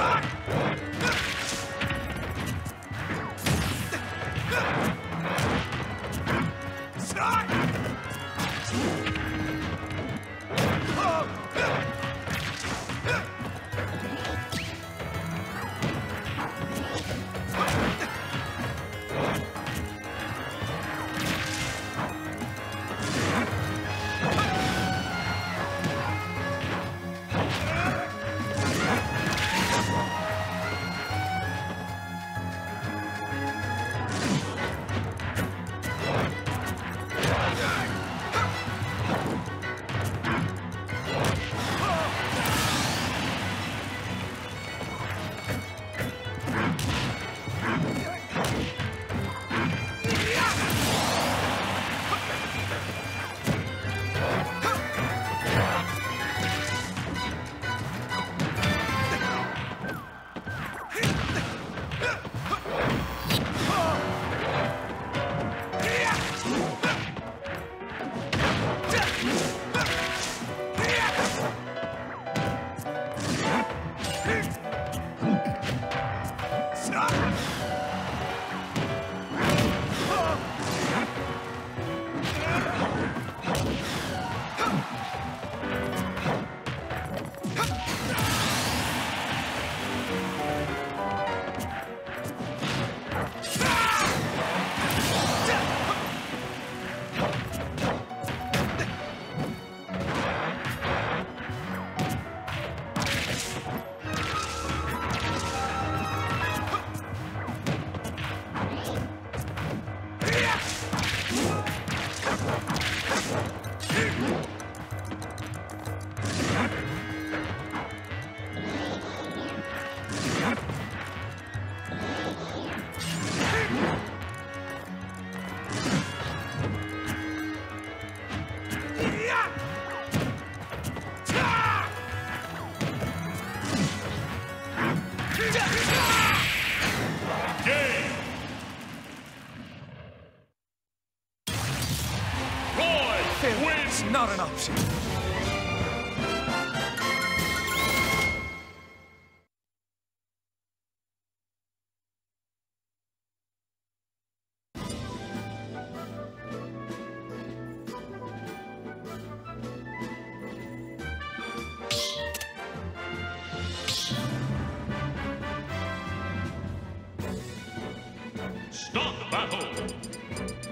Fuck! Game. Not an option. Start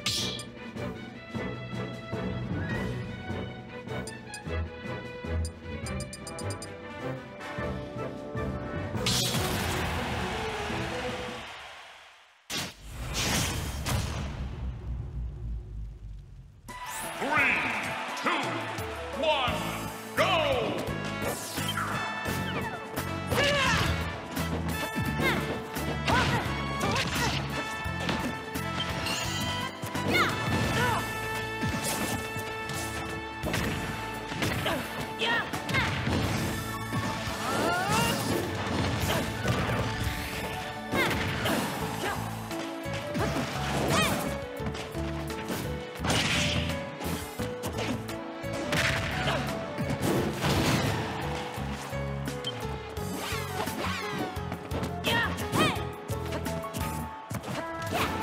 Yeah.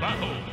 Battle.